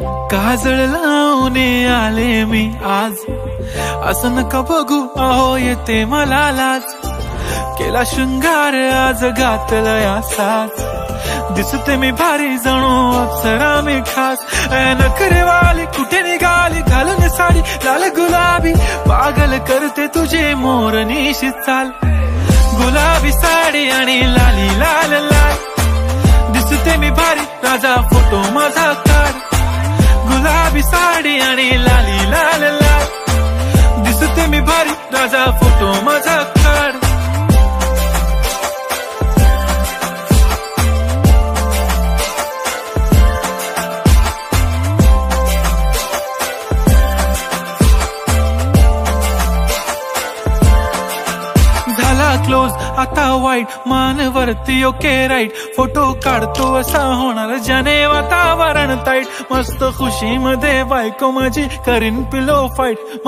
काजळ लावणे आले मी आज. असं नका बघू अहो येते मला लाज. केला शृंगार आज घातलं साज दिसते मी भारी जणू अप्सरा मी खास. नखरेवाली कुठे निघाली? घालून साडी लाल गुलाबी. पागल करते तुझे मोर निशी चाल. गुलाबी साडी आणि लाली लाल लाल. दिसते मी भारी राजा फोटो माझा काढ. गुलाबी साडी आणि लाली लाल लाल. दिसते मी भारी राजा झाला क्लोज आता वाईट मान वरती ओके राईट फोटो काढतो असा होणार ज्याने वातावरण ताईट मस्त खुशी मध्ये बायको माझी करीन पिलो फाईट